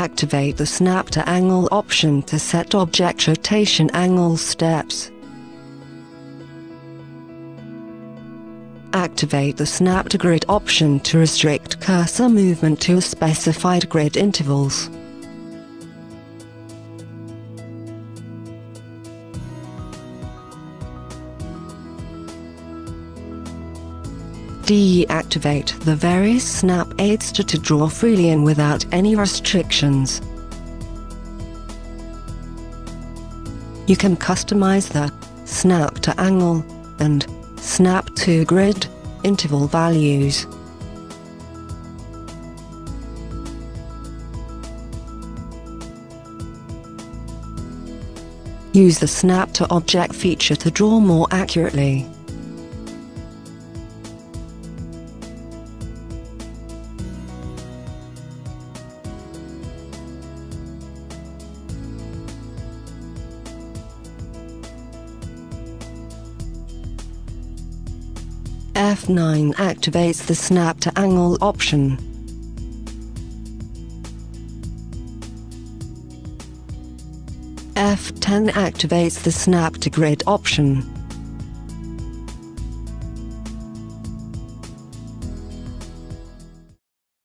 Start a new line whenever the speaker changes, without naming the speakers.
Activate the snap to angle option to set object rotation angle steps. Activate the snap to grid option to restrict cursor movement to specified grid intervals. Deactivate the various snap aids to, to draw freely and without any restrictions. You can customize the snap to angle and snap to grid interval values. Use the snap to object feature to draw more accurately. F9 activates the snap to angle option. F10 activates the snap to grid option.